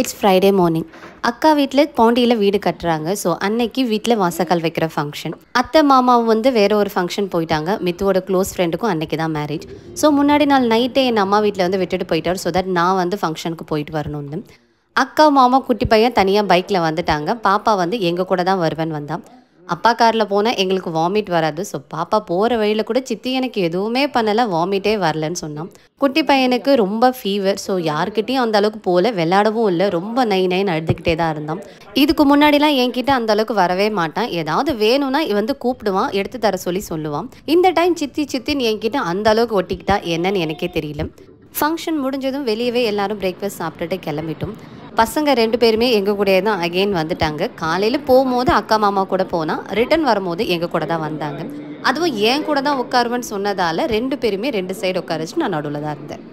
It's Friday morning அக்கா வீட்டில் பாண்டியில் வீடு கட்டுறாங்க. ஸோ அன்னைக்கு வீட்டில் வாசக்கால் வைக்கிற ஃபங்க்ஷன் அத்தை மாமாவும் வந்து வேற ஒரு ஃபங்க்ஷன் போயிட்டாங்க. மித்துவோட க்ளோஸ் ஃப்ரெண்டுக்கும் அன்னைக்கு தான் மேரேஜ் ஸோ முன்னாடி நாள் நைட்டே என் அம்மா வீட்டில் வந்து விட்டுட்டு போயிட்டார். ஸோ தட் நான் வந்து ஃபங்க்ஷனுக்கு போயிட்டு வரணும்னு. அக்கா மாமா குட்டி பையன் தனியாக பைக்கில் வந்துட்டாங்க. பாப்பா வந்து எங்கள் கூட தான் வருவேன் வந்தான் அப்பா காரில் போனால் எங்களுக்கு வாமிட் வராது. ஸோ பாப்பா போகிற வழியில் கூட சித்தி எனக்கு எதுவுமே பண்ணலை. வாமிட்டே வரலன்னு சொன்னான். குட்டி பையனுக்கு ரொம்ப ஃபீவர் ஸோ யார்கிட்டையும் அந்த அளவுக்கு போகல விளையாடவும் இல்லை. ரொம்ப நை நைன்னு அழுதுகிட்டே தான் இருந்தான். இதுக்கு முன்னாடிலாம் என்கிட்ட அந்த அளவுக்கு வரவே மாட்டான். ஏதாவது வேணும்னா வந்து கூப்பிடுவான். எடுத்து தர சொல்லி சொல்லுவான். இந்த டைம் சித்தி சித்தின்னு என்கிட்ட அந்த அளவுக்கு ஒட்டிக்கிட்டா என்னன்னு எனக்கே தெரியல. ஃபங்க்ஷன் முடிஞ்சதும் வெளியவே எல்லாரும் பிரேக்ஃபாஸ்ட் சாப்பிட்டுட்டு கிளம்பிட்டோம். பசங்க ரெண்டு பேருமே எங்கள் கூடயே தான் அகெயின் வந்துட்டாங்க. காலையில் போகும்போது அக்கா மாமா கூட போனால் ரிட்டர்ன் வரும்போது எங்கள் கூட தான் வந்தாங்க. அதுவும் என் கூட தான் உட்காருவேன்னு சொன்னதால் ரெண்டு பேருமே ரெண்டு சைடு உட்கார வச்சு நான் நடுவில் தான் இருந்தேன்.